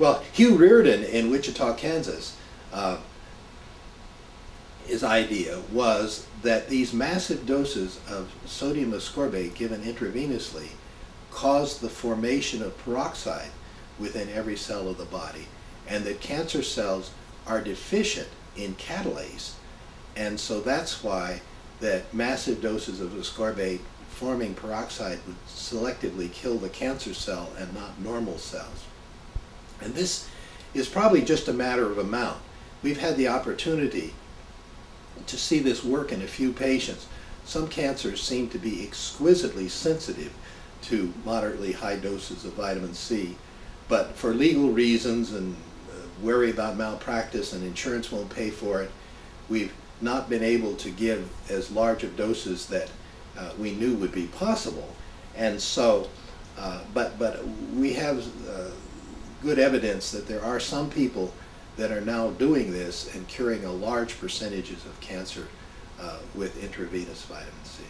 Well, Hugh Riordan in Wichita, Kansas, uh, his idea was that these massive doses of sodium ascorbate given intravenously caused the formation of peroxide within every cell of the body, and that cancer cells are deficient in catalase. And so that's why that massive doses of ascorbate forming peroxide would selectively kill the cancer cell and not normal cells. And this is probably just a matter of amount. We've had the opportunity to see this work in a few patients. Some cancers seem to be exquisitely sensitive to moderately high doses of vitamin C, but for legal reasons and uh, worry about malpractice and insurance won't pay for it, we've not been able to give as large of doses that uh, we knew would be possible. And so, uh, but, but we have uh, good evidence that there are some people that are now doing this and curing a large percentages of cancer uh, with intravenous vitamin C.